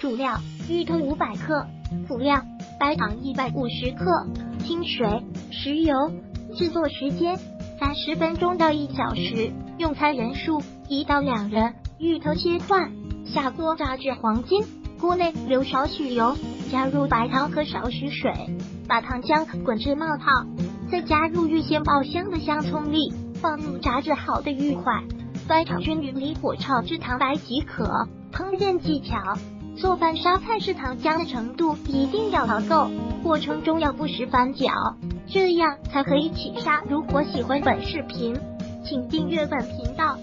主料：芋头五百克，辅料：白糖一百五十克，清水、食油。制作时间：三十分钟到一小时。用餐人数：一到两人。芋头切块，下锅炸至黄金，锅内留少许油，加入白糖和少许水，把糖浆滚至冒泡，再加入预先爆香的香葱粒，放入炸制好的芋块，翻炒均匀，离火炒至糖白即可。烹饪技巧：做饭烧菜是糖浆的程度一定要熬够，过程中要不时翻搅，这样才可以起沙。如果喜欢本视频，请订阅本频道。